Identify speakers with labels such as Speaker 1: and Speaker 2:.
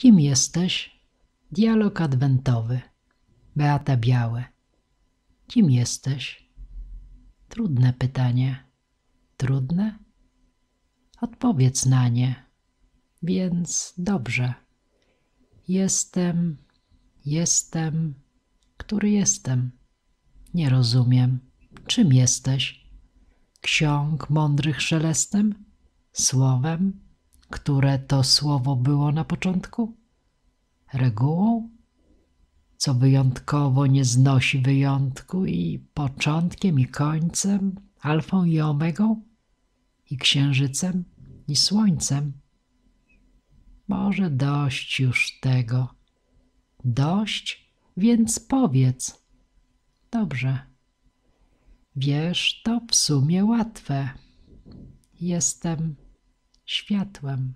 Speaker 1: Kim jesteś? Dialog adwentowy. Beata Białe. Kim jesteś? Trudne pytanie. Trudne? Odpowiedz na nie. Więc dobrze. Jestem, jestem, który jestem. Nie rozumiem. Czym jesteś? Ksiąg mądrych szelestem? Słowem? Które to słowo było na początku? Regułą? Co wyjątkowo nie znosi wyjątku i początkiem i końcem, alfą i omegą, i księżycem i słońcem. Może dość już tego. Dość, więc powiedz. Dobrze. Wiesz, to w sumie łatwe. Jestem światłem.